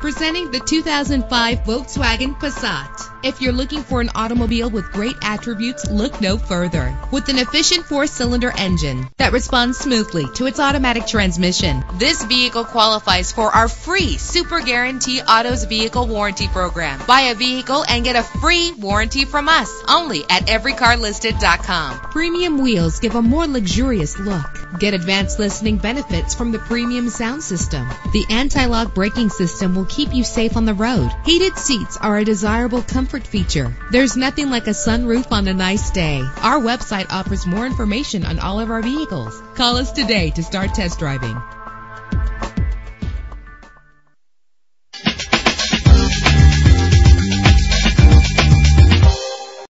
Presenting the 2005 Volkswagen Passat. If you're looking for an automobile with great attributes, look no further. With an efficient four-cylinder engine that responds smoothly to its automatic transmission, this vehicle qualifies for our free Super Guarantee Autos Vehicle Warranty Program. Buy a vehicle and get a free warranty from us only at everycarlisted.com. Premium wheels give a more luxurious look. Get advanced listening benefits from the premium sound system. The anti-lock braking system will keep you safe on the road. Heated seats are a desirable comfort feature. There's nothing like a sunroof on a nice day. Our website offers more information on all of our vehicles. Call us today to start test driving.